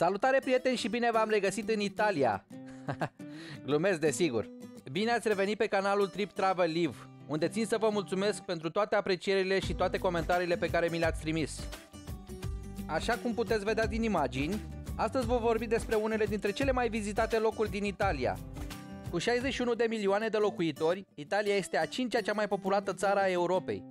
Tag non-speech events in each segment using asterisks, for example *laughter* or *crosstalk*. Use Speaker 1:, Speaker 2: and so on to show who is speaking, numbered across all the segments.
Speaker 1: Salutare prieteni și bine v-am regăsit în Italia! *laughs* Glumesc desigur! Bine ați revenit pe canalul Trip Travel Live, unde țin să vă mulțumesc pentru toate aprecierile și toate comentariile pe care mi le-ați trimis. Așa cum puteți vedea din imagini, astăzi vă vorbi despre unele dintre cele mai vizitate locuri din Italia. Cu 61 de milioane de locuitori, Italia este a cincea cea mai populată țară a Europei.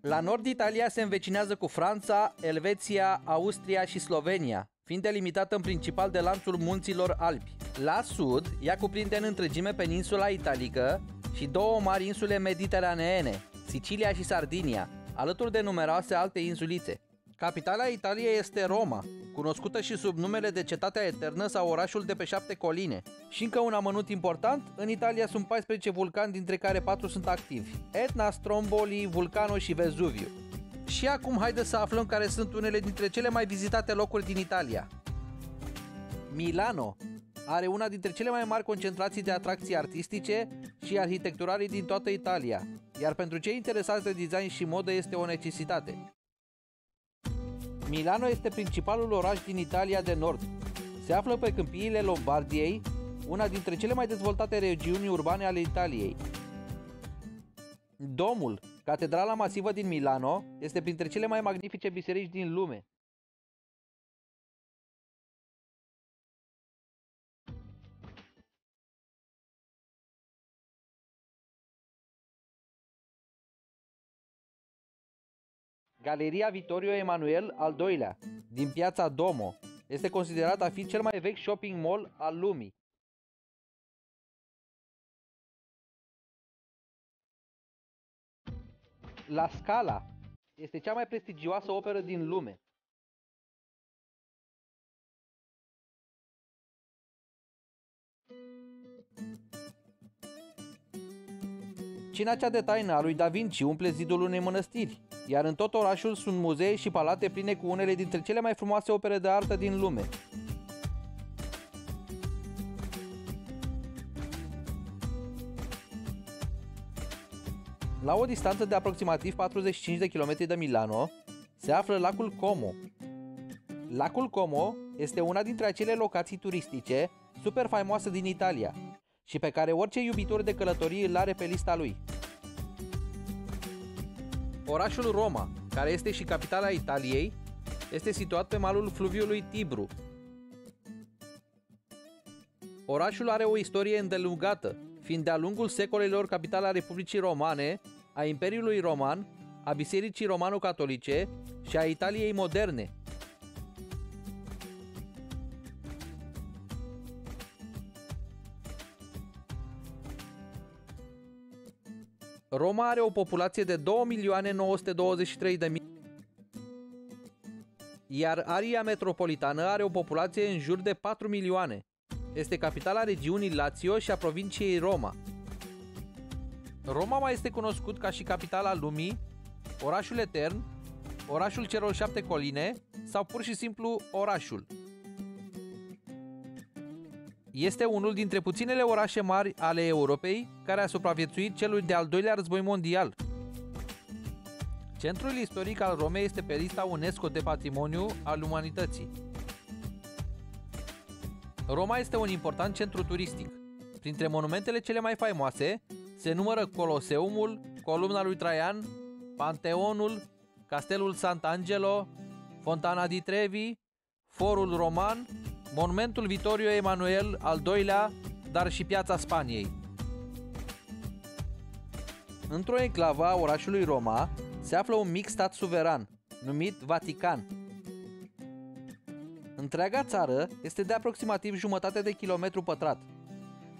Speaker 1: La nord Italia se învecinează cu Franța, Elveția, Austria și Slovenia, fiind delimitată în principal de lanțul munților Alpi. La sud, ea cuprinde în întregime peninsula italică și două mari insule mediteraneene, Sicilia și Sardinia, alături de numeroase alte insulițe. Capitala Italiei este Roma, cunoscută și sub numele de Cetatea Eternă sau orașul de pe șapte coline. Și încă un amănunt important, în Italia sunt 14 vulcani, dintre care 4 sunt activi. Etna, Stromboli, Vulcano și Vezuviu. Și acum haideți să aflăm care sunt unele dintre cele mai vizitate locuri din Italia. Milano are una dintre cele mai mari concentrații de atracții artistice și arhitecturale din toată Italia, iar pentru cei interesați de design și modă este o necesitate. Milano este principalul oraș din Italia de nord. Se află pe câmpiile Lombardiei, una dintre cele mai dezvoltate regiuni urbane ale Italiei. Domul, catedrala masivă din Milano, este printre cele mai magnifice biserici din lume. Galeria Vittorio Emanuel al doilea, din piața Domo, este considerat a fi cel mai vechi shopping mall al lumii. La Scala este cea mai prestigioasă operă din lume. Cina cea de taină a lui Da Vinci umple zidul unei mănăstiri, iar în tot orașul sunt muzee și palate pline cu unele dintre cele mai frumoase opere de artă din lume. La o distanță de aproximativ 45 de km de Milano, se află lacul Como. Lacul Como este una dintre acele locații turistice super faimoase din Italia și pe care orice iubitor de călătorii îl are pe lista lui. Orașul Roma, care este și capitala Italiei, este situat pe malul fluviului Tibru. Orașul are o istorie îndelungată, fiind de-a lungul secolelor capitala Republicii Romane, a Imperiului Roman, a Bisericii Romano-Catolice și a Italiei moderne. Roma are o populație de 2.923.000 iar aria metropolitană are o populație în jur de 4 milioane. Este capitala regiunii Lazio și a provinciei Roma. Roma mai este cunoscut ca și capitala lumii, orașul etern, orașul celor șapte coline sau pur și simplu orașul. Este unul dintre puținele orașe mari ale Europei care a supraviețuit celui de-al doilea război mondial. Centrul istoric al Romei este pe lista UNESCO de patrimoniu al umanității. Roma este un important centru turistic. Printre monumentele cele mai faimoase se numără Coloseumul, Columna lui Traian, Panteonul, Castelul Sant'Angelo, Fontana di Trevi, Forul Roman Monumentul Vittorio Emanuel al doilea, dar și Piața Spaniei. Într-o enclavă a orașului Roma se află un mic stat suveran, numit Vatican. Întreaga țară este de aproximativ jumătate de kilometru pătrat.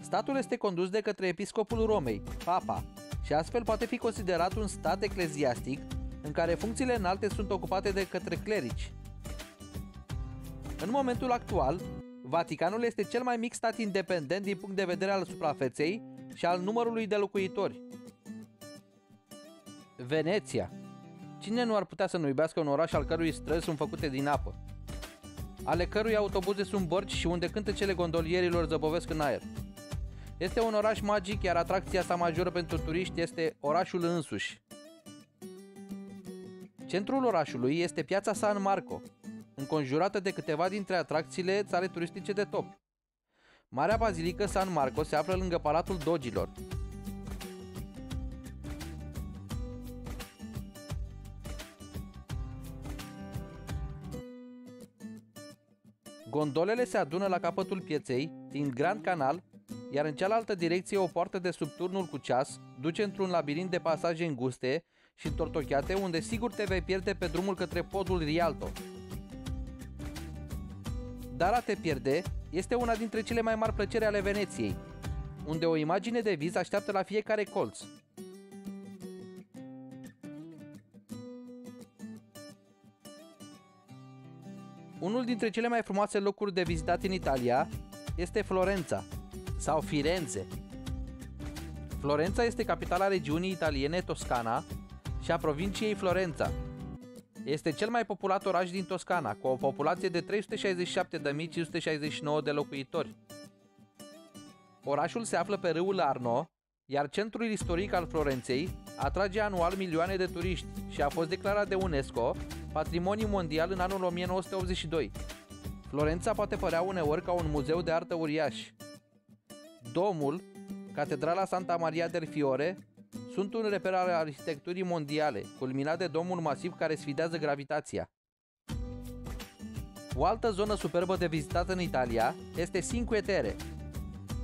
Speaker 1: Statul este condus de către episcopul Romei, Papa, și astfel poate fi considerat un stat ecleziastic în care funcțiile înalte sunt ocupate de către clerici. În momentul actual, Vaticanul este cel mai mic stat independent din punct de vedere al suprafeței și al numărului de locuitori. Veneția. Cine nu ar putea să nu iubească un oraș al cărui străzi sunt făcute din apă? Ale cărui autobuze sunt bărci și unde cântecele gondolierilor zăbovesc în aer. Este un oraș magic, iar atracția sa majoră pentru turiști este orașul însuși. Centrul orașului este piața San Marco, înconjurată de câteva dintre atracțiile țare turistice de top. Marea Bazilică San Marco se află lângă Palatul Dogilor. Gondolele se adună la capătul pieței, din Grand Canal, iar în cealaltă direcție o poartă de sub turnul cu ceas duce într-un labirint de pasaje înguste și întortocheate unde sigur te vei pierde pe drumul către podul Rialto. Dar a te pierde este una dintre cele mai mari plăceri ale Veneției, unde o imagine de vis așteaptă la fiecare colț. Unul dintre cele mai frumoase locuri de vizitat în Italia este Florența sau Firenze. Florența este capitala regiunii italiene Toscana și a provinciei Florența. Este cel mai populat oraș din Toscana, cu o populație de 367.569 de locuitori. Orașul se află pe râul Arno, iar centrul istoric al Florenței atrage anual milioane de turiști și a fost declarat de UNESCO Patrimoniu Mondial în anul 1982. Florența poate părea uneori ca un muzeu de artă uriaș. Domul, Catedrala Santa Maria del Fiore, sunt un reper al arhitecturii mondiale, culminat de domul masiv care sfidează gravitația. O altă zonă superbă de vizitat în Italia este Cinque Terre.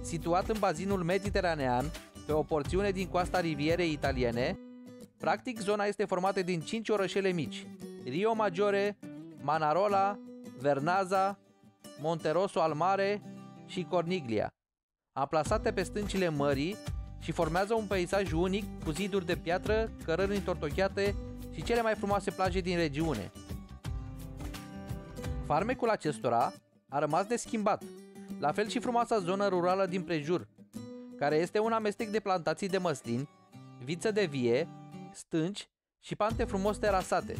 Speaker 1: Situat în bazinul mediteranean, pe o porțiune din coasta rivierei italiene, practic zona este formată din 5 orășele mici, Rio Maggiore, Manarola, Vernaza, Monterosso al Mare și Corniglia, amplasate pe stâncile mării și formează un peisaj unic cu ziduri de piatră, cărări întortocheate și cele mai frumoase plaje din regiune. Farmecul acestora a rămas neschimbat, la fel și frumoasa zonă rurală din prejur, care este un amestec de plantații de măslin, viță de vie, stânci și pante frumos terasate.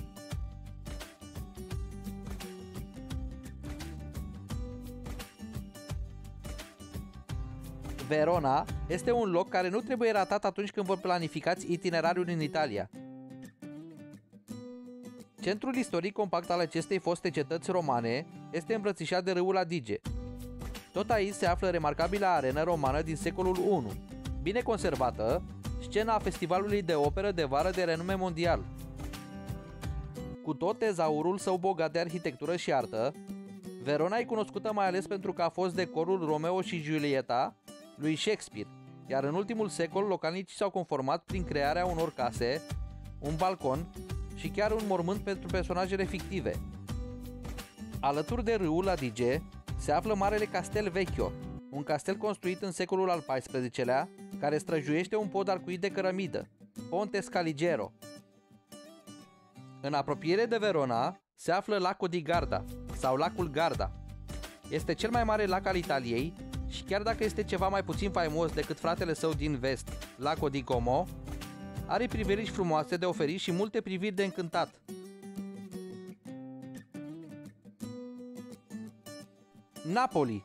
Speaker 1: Verona este un loc care nu trebuie ratat atunci când vă planificați itinerariul în Italia. Centrul istoric compact al acestei foste cetăți romane este îmbrățișat de râul Adige. Tot aici se află remarcabila arenă romană din secolul I, bine conservată, scena a festivalului de operă de vară de renume mondial. Cu tot tezaurul său bogat de arhitectură și artă, Verona e cunoscută mai ales pentru că a fost decorul Romeo și Giulietta lui Shakespeare, iar în ultimul secol localnicii s-au conformat prin crearea unor case, un balcon și chiar un mormânt pentru personajele fictive. Alături de râul Adige se află Marele Castel Vecchio, un castel construit în secolul al XIV-lea, care străjuiește un pod arcuit de cărămidă, Ponte Scaligero. În apropiere de Verona se află Laco di Garda sau Lacul Garda. Este cel mai mare lac al Italiei și chiar dacă este ceva mai puțin faimos decât fratele său din vest, Lago di Como, are priveliști frumoase de oferit și multe priviri de încântat. Napoli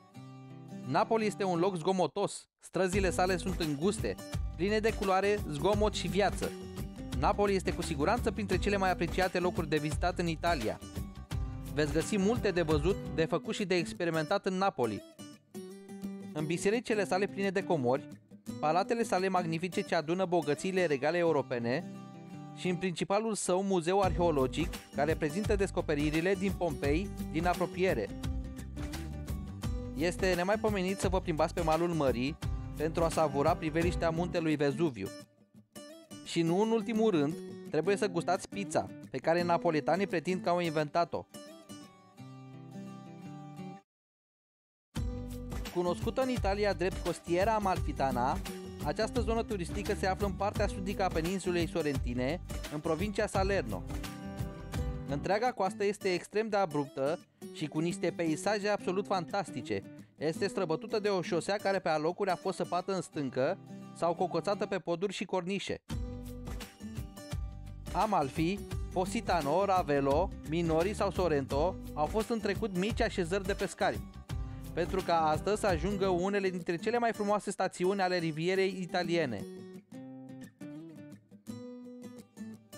Speaker 1: Napoli este un loc zgomotos, străzile sale sunt înguste, pline de culoare, zgomot și viață. Napoli este cu siguranță printre cele mai apreciate locuri de vizitat în Italia. Veți găsi multe de văzut, de făcut și de experimentat în Napoli, în bisericile sale pline de comori, palatele sale magnifice ce adună bogățiile regale europene și în principalul său muzeu arheologic care prezintă descoperirile din Pompei din apropiere. Este nemaipomenit să vă plimbați pe malul mării pentru a savura priveliștea muntelui Vezuviu. Și nu în ultimul rând, trebuie să gustați pizza, pe care napoletanii pretind că au inventat-o. Cunoscută în Italia drept Costiera Amalfitana, această zonă turistică se află în partea sudică a peninsulei Sorrentine, în provincia Salerno. Întreaga coastă este extrem de abruptă și cu niște peisaje absolut fantastice. Este străbătută de o șosea care pe alocuri a fost săpată în stâncă sau cocoțată pe poduri și cornișe. Amalfi, Positano, Ravelo, Minori sau Sorrento au fost în trecut mici așezări de pescari pentru ca astăzi să ajungă unele dintre cele mai frumoase stațiuni ale rivierei italiene.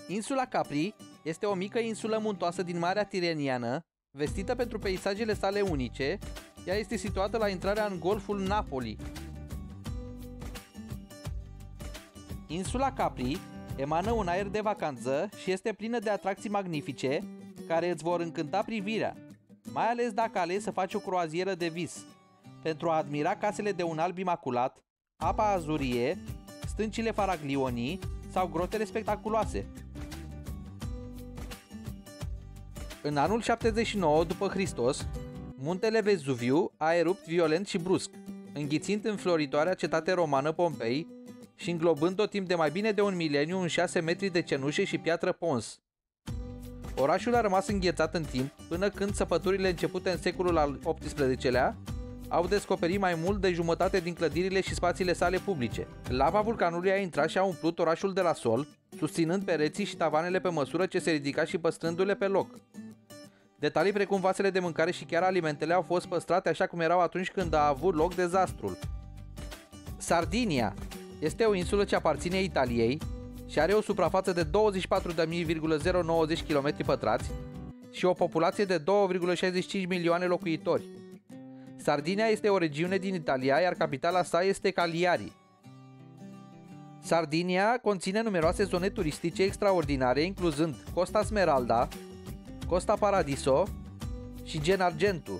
Speaker 1: Insula Capri este o mică insulă muntoasă din Marea Tireniană, Vestită pentru peisajele sale unice, ea este situată la intrarea în golful Napoli. Insula Capri emană un aer de vacanță și este plină de atracții magnifice care îți vor încânta privirea, mai ales dacă alegi să faci o croazieră de vis, pentru a admira casele de un alb imaculat, apa azurie, stâncile Faraglionii sau grotele spectaculoase. În anul 79 după Hristos, muntele Vezuviu a erupt violent și brusc, înghițind înfloritoarea cetate romană Pompei și înglobând-o timp de mai bine de un mileniu în 6 metri de cenușe și piatră pons. Orașul a rămas înghețat în timp până când săpăturile începute în secolul al XVIII-lea au descoperit mai mult de jumătate din clădirile și spațiile sale publice. Lava vulcanului a intrat și a umplut orașul de la sol, susținând pereții și tavanele pe măsură ce se ridica și păstrându-le pe loc. Detalii precum vasele de mâncare și chiar alimentele au fost păstrate așa cum erau atunci când a avut loc dezastrul. Sardinia este o insulă ce aparține Italiei și are o suprafață de 24.090 km pătrați și o populație de 2,65 milioane locuitori. Sardinia este o regiune din Italia, iar capitala sa este Cagliari. Sardinia conține numeroase zone turistice extraordinare, incluzând Costa Smeralda, Costa Paradiso și Gen Argentu.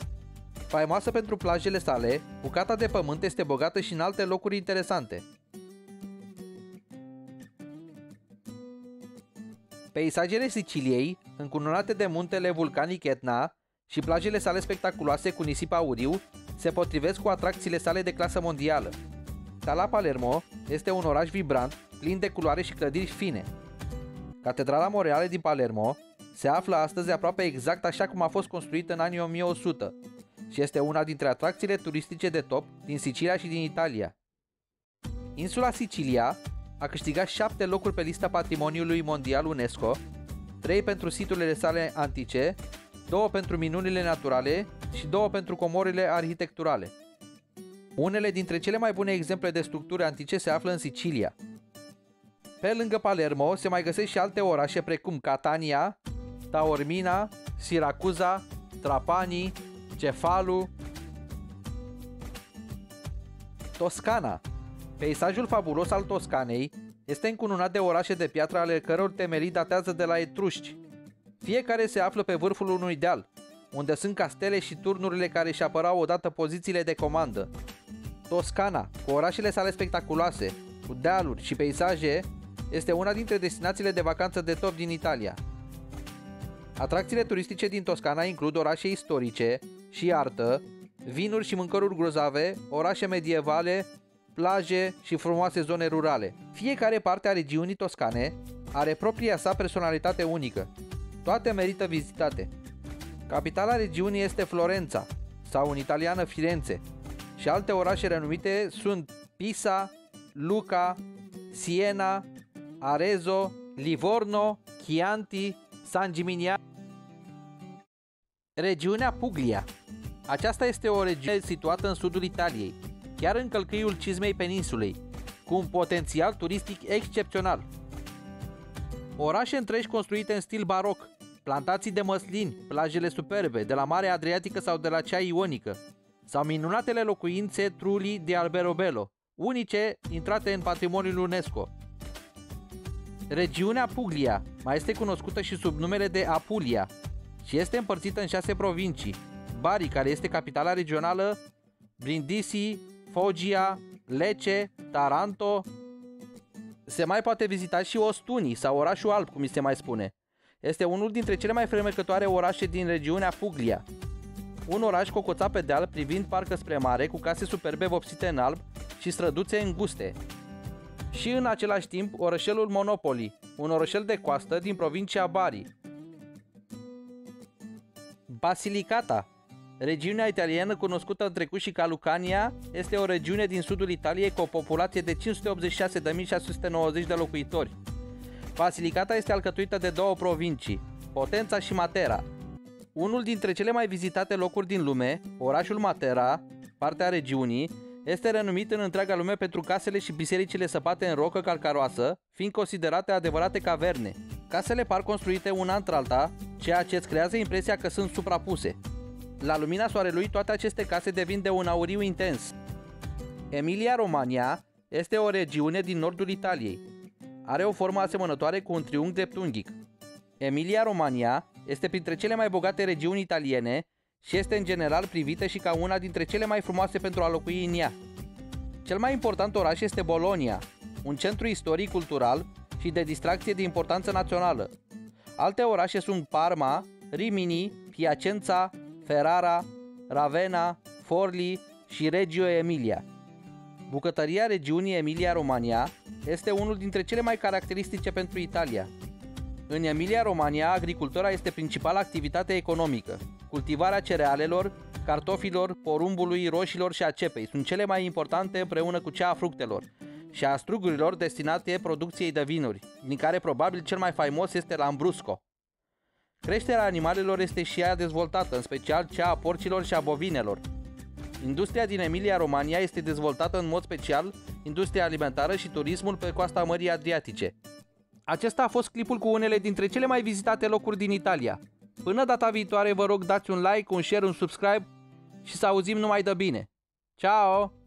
Speaker 1: Faimoasă pentru plajele sale, bucata de pământ este bogată și în alte locuri interesante. Peisajele Siciliei, încununate de muntele vulcanic Etna și plajele sale spectaculoase cu nisip auriu, se potrivesc cu atracțiile sale de clasă mondială. Cala Palermo este un oraș vibrant, plin de culoare și clădiri fine. Catedrala Moreale din Palermo se află astăzi aproape exact așa cum a fost construită în anii 1100 și este una dintre atracțiile turistice de top din Sicilia și din Italia. Insula Sicilia a câștigat 7 locuri pe lista patrimoniului mondial UNESCO, 3 pentru siturile sale antice, 2 pentru minunile naturale și 2 pentru comorile arhitecturale. Unele dintre cele mai bune exemple de structuri antice se află în Sicilia. Pe lângă Palermo se mai găsesc și alte orașe precum Catania, Taormina, Siracuza, Trapani, Cefalu, Toscana. Peisajul fabulos al Toscanei este încununat de orașe de piatră ale căror temelii datează de la etrușci. Fiecare se află pe vârful unui deal, unde sunt castele și turnurile care își apărau odată pozițiile de comandă. Toscana, cu orașele sale spectaculoase, cu dealuri și peisaje, este una dintre destinațiile de vacanță de top din Italia. Atracțiile turistice din Toscana includ orașe istorice și artă, vinuri și mâncăruri grozave, orașe medievale, plaje și frumoase zone rurale. Fiecare parte a regiunii toscane are propria sa personalitate unică. Toate merită vizitate. Capitala regiunii este Florența, sau în italiană Firenze, și alte orașe renumite sunt Pisa, Luca, Siena, Arezzo, Livorno, Chianti, San Gimignano. Regiunea Puglia. Aceasta este o regiune situată în sudul Italiei, chiar în călcâiul cizmei peninsulei, cu un potențial turistic excepțional. Orașe întregi construite în stil baroc, plantații de măslini, plajele superbe, de la Marea Adriatică sau de la cea Ionică, sau minunatele locuințe Truli de Alberobello, unice intrate în patrimoniul UNESCO. Regiunea Puglia mai este cunoscută și sub numele de Apulia și este împărțită în șase provincii. Bari, care este capitala regională, Brindisi, Foggia, Lecce, Taranto. Se mai poate vizita și Ostuni sau orașul alb, cum mi se mai spune. Este unul dintre cele mai fermecătoare orașe din regiunea Puglia. Un oraș cocoțat pe deal privind parcă spre mare, cu case superbe vopsite în alb și străduțe înguste. Și în același timp orășelul Monopoli, un orășel de coastă din provincia Bari. Basilicata, Regiunea italiană cunoscută în trecut și ca Lucania este o regiune din sudul Italiei cu o populație de 586.690 de locuitori. Basilicata este alcătuită de două provincii, Potența și Matera. Unul dintre cele mai vizitate locuri din lume, orașul Matera, partea regiunii, este renumit în întreaga lume pentru casele și bisericile săpate în rocă calcaroasă, fiind considerate adevărate caverne. Casele par construite una între alta, ceea ce îți creează impresia că sunt suprapuse. La lumina soarelui, toate aceste case devin de un auriu intens. Emilia-Romania este o regiune din nordul Italiei. Are o formă asemănătoare cu un triunghi dreptunghic. Emilia-Romania este printre cele mai bogate regiuni italiene și este în general privită și ca una dintre cele mai frumoase pentru a locui în ea. Cel mai important oraș este Bologna, un centru istoric, cultural și de distracție de importanță națională. Alte orașe sunt Parma, Rimini, Piacenza, Ferrara, Ravenna, Forli și Reggio Emilia. Bucătăria regiunii Emilia-Romania este unul dintre cele mai caracteristice pentru Italia. În Emilia-Romania, agricultura este principala activitate economică. Cultivarea cerealelor, cartofilor, porumbului, roșilor și a cepei sunt cele mai importante împreună cu cea a fructelor și a strugurilor destinate producției de vinuri, din care probabil cel mai faimos este Lambrusco. Creșterea animalelor este și ea dezvoltată, în special cea a porcilor și a bovinelor. Industria din Emilia-Romania este dezvoltată în mod special industria alimentară și turismul pe coasta Mării Adriatice. Acesta a fost clipul cu unele dintre cele mai vizitate locuri din Italia. Până data viitoare vă rog dați un like, un share, un subscribe și să auzim numai de bine. Ciao!